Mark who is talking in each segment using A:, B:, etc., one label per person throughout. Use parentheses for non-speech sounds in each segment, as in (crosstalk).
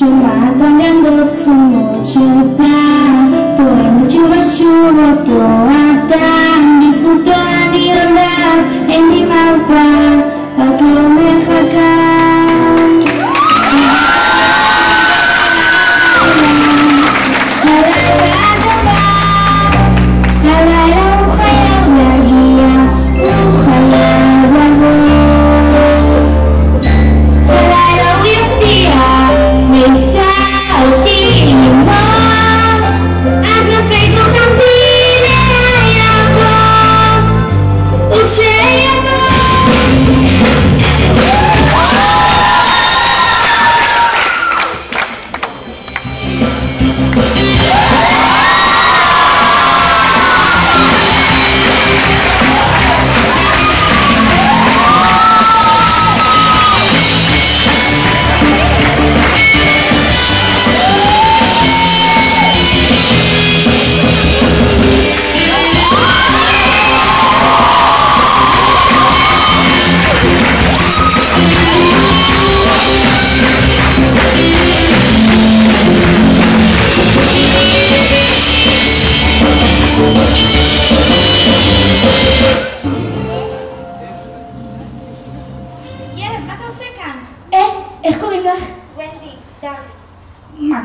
A: Trước đó, tôi đã nghe tôi xin một số ba tuổi. あった
B: ילד,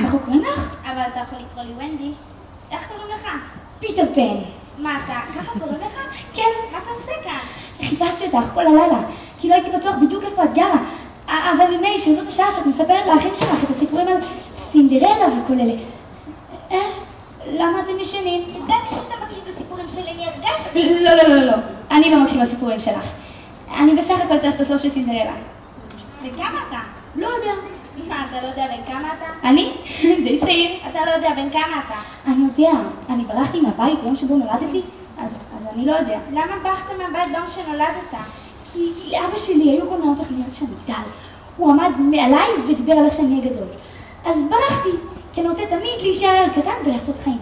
A: ככה קוראים לך?
B: אבל אתה יכול לקרוא לי ונדי. איך קוראים לך?
A: פיטר פן.
B: מה אתה, ככה קוראים לך?
A: כן,
B: מה אתה עושה כאן?
A: חיפשתי אותך כל הלילה, כי לא הייתי בטוח בדיוק איפה את גרה. אבל נדמה לי שזאת השעה שאת מספרת לאחים שלך את הסיפורים על סינדרלה וכל אלה. אה, למה אתם ישנים?
B: ידעתי שאתה מקשיב לסיפורים שלי, אני הרגשתי.
A: לא, לא, לא, לא, אני לא מקשיבה לסיפורים שלך. אני בסך הכל צריך את הסוף של סינדרלה.
B: וכמה אתה?
A: לא יודע.
B: אתה לא יודע בן כמה אתה?
A: אני? (laughs) די צעיר.
B: אתה לא יודע בן כמה אתה.
A: אני יודע, אני ברחתי מהבית ביום שבו נולדתי, אז, אז אני לא יודע.
B: למה ברחת מהבית ביום שנולדת?
A: כי, כי לאבא שלי היו כל מיני להיות שאני גדל. הוא עמד מעליי ודיבר על איך שאני אהיה גדול. אז ברחתי, כי אני רוצה תמיד להישאר ילד קטן ולעשות חיים.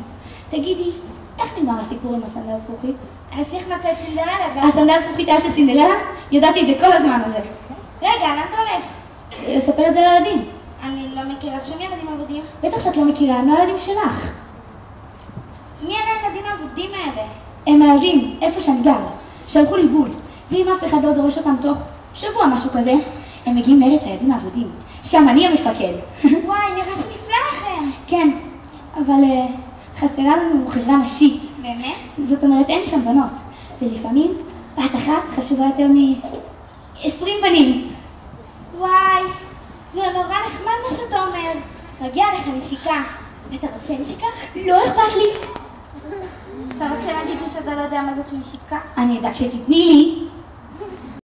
A: תגידי, איך נגמר הסיפור עם הסנדל זכוכית?
B: הנסיך מצא את סינדרלה ואז...
A: הסנדל זכוכית היה של סינדרלה? ידעתי את זה כל הזמן הזה.
B: רגע, לאן אתה הולך?
A: לספר את זה לילדים.
B: מכירה שום ילדים אבודים.
A: בטח שאת לא מכירה, הם לא הילדים שלך.
B: מי אלה הילדים האבודים האלה?
A: הם הילדים, איפה שאני גר. שהלכו לאיבוד. ואם אף אחד לא דורש אותם תוך שבוע, משהו כזה, הם מגיעים לארץ הילדים האבודים. שם אני המפקד. (laughs)
B: וואי, נראה שנפלא לכם.
A: כן, אבל אה, חסרה לנו חברה נשית.
B: באמת?
A: זאת אומרת, אין שם בנות. ולפעמים, בת אחת חשובה יותר מ-20 בנים.
B: וואי, זה נורא נחמד מה שאתה אומר. מגיע לך נשיקה. אתה רוצה נשיקה?
A: לא אכפת לי.
B: אתה רוצה להגיד לי שאתה לא יודע מה זאת נשיקה?
A: אני אדאג שתתני לי.